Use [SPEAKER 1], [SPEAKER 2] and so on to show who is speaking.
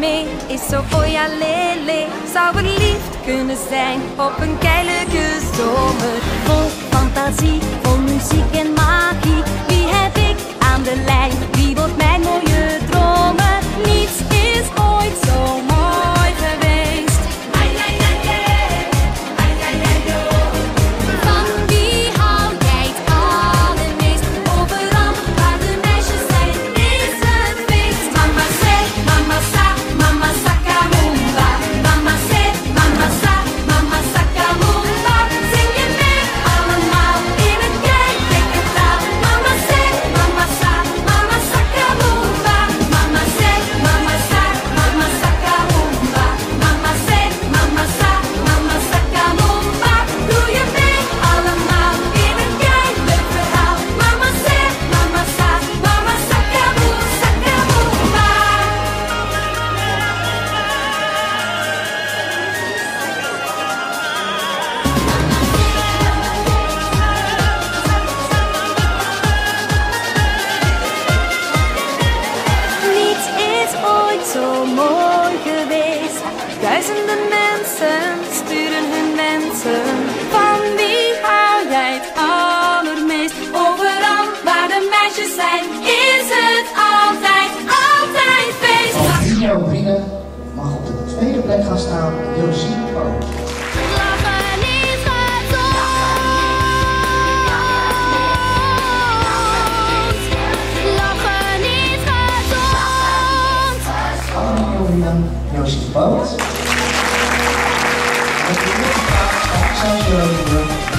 [SPEAKER 1] mee is zo voor jou lelijk? Zou lief kunnen zijn op een keilige zomer. Vol fantasie, vol muziek en Duizenden mensen sturen hun wensen. Van wie hou jij het allermeest? Overal waar de meisjes zijn, is het altijd, altijd feest.
[SPEAKER 2] Als Nino winnen mag op de tweede plek gaan staan Josien Poot.
[SPEAKER 1] Lachen is
[SPEAKER 2] những bước ta trong sân